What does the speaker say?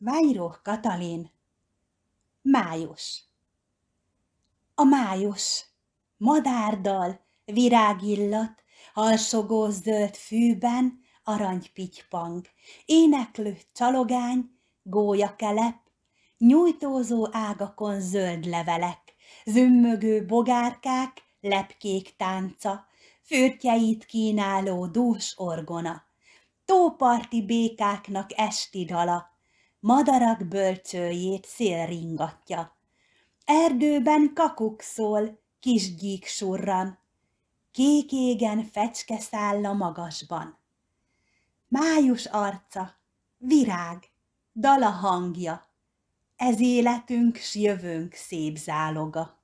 Ványró Katalin. Május. A május, madárdal, virágillat, halsogó zöld fűben, aranypitypang, éneklő csalogány, gólyakelep, nyújtózó ágakon zöld levelek, zümmögő bogárkák, lepkék tánca, fürtjeit kínáló dús orgona, tóparti békáknak esti dala, madarak bölcsőjét szél ringatja. Erdőben kakuk szól, kis gyík surran, kék égen fecske száll a magasban. Május arca, virág, dala hangja, ez életünk s jövőnk szép záloga.